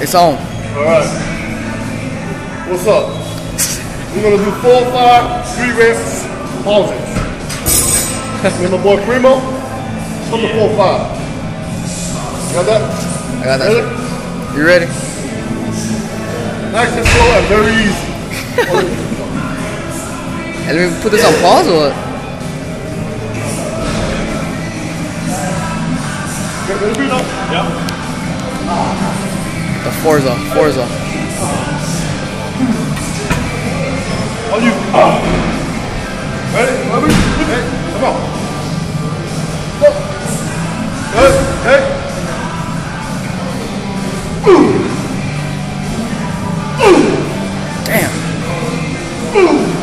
It's on. Alright. What's up? We're gonna do four, five, three reps, pauses. Me and my boy Primo. Come to four, five. Got that? I got that. Ready? You ready? Nice and slow and very easy. Hey, let me put this on pause or what? Get ready, Primo? The Forza, Forza. Are you? Ready? Ready? Hey, come on. Go. Hey, hey. Ooh. Ooh. Damn. Ooh.